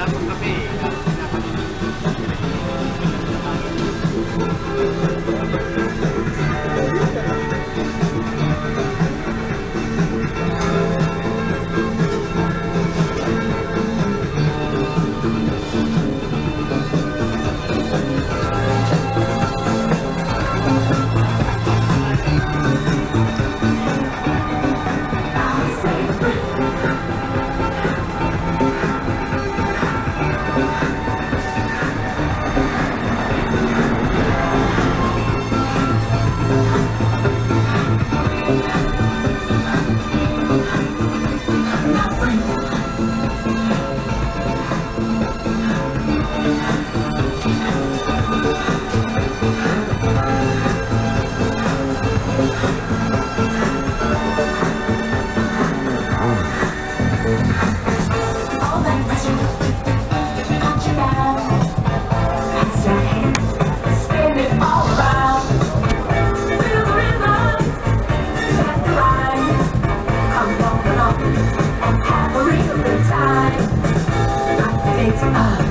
dapat kami. it's up.